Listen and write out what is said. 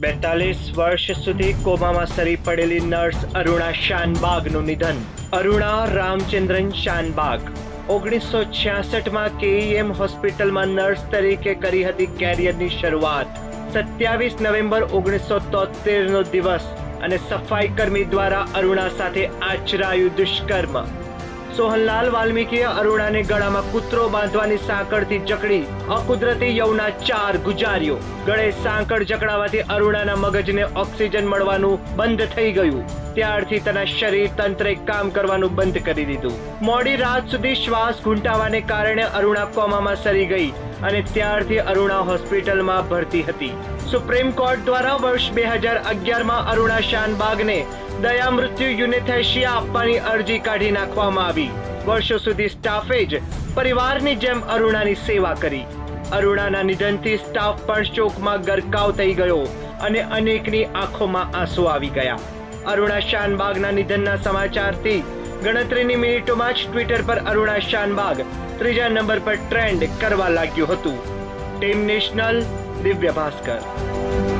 બેતાલીસ વર્ષ સુધી કોમામાં સરી પડેલી નર્સ અરુણા શાનબાગનું નિધન. અરુણા રામચંદ્રન શાનબાગ. ઓગણીસો છ્યાસઠમાં કેઈએમ હોસ્પિટલમાં નર્સ તરીકે કરી હતી કેરિયરની શરૂઆત. સત્યાવીસ નવેમ્બર ઓગણીસો તોતેરનો દિવસ અને સફાઈ કર્મી દ્વારા અરુણા સાથે આચરાયું દુષ્કર્મ. સોહનલાલ વાલ્મીકીએ અરુણાને ગળામાં કૂતરો બાંધવાની સાંકળથી જકડી અકુદરતી યવના ચાર ગુજાર્યો ગળે સાંકળ જકડાવાથી અરુણાના મગજને ઓક્સિજન મળવાનું બંધ થઈ ગયું. ત્યારથી તેના શરીર તંત્રે કામ કરવાનું બંધ કરી દીધું. મોડી રાત સુધી શ્વાસ ઘૂંટાવાને કારણે અરુણા કોમામાં સરી ગઈ અને ત્યારથી અરુણા હોસ્પિટલમાં ભરતી હતી. સુપ્રીમ કોર્ટ દ્વારા વર્ષ બે હજાર અગિયારમાં અરુણા શાનબાગને દયા મૃત્યુ યુનેથેશિયા આપવાની અરજી કાઢી નાખવામાં આવી. વર્ષો સુધી સ્ટાફે જ પરિવારની જેમ અરુણાની સેવા કરી. અરુણાના નિધનથી સ્ટાફ પણ શોકમાં ગરકાવ થઈ ગયો અને અનેકની આંખોમાં આંસુ આવી ગયા. અરુણા શાનબાગના નિધનના સમાચારથી ગણતરીની મિનિટોમાં જ ટ્વિટર પર અરુણા શાનબાગ ત્રીજા નંબર પર ટ્રેન્ડ કરવા લાગ્યું હતું. Team national Divya Bhaskar